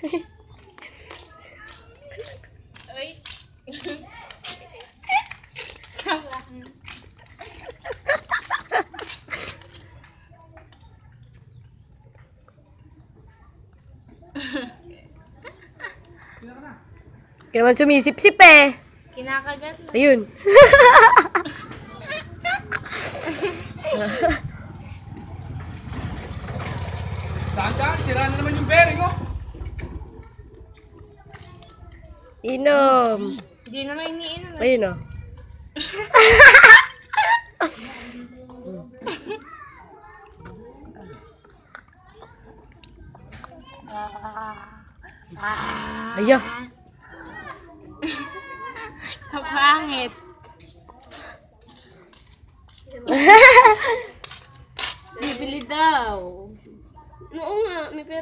Uy. Kaya naman sumisip-sip eh. Kinakagat na. Ayun. Saan saan? Sira na naman yung bearing, oh. Inom. Hindi naman iniinom. eh. Ayun oh. Ayo. Kapangit. Bibili daw. Oo nga, may pera.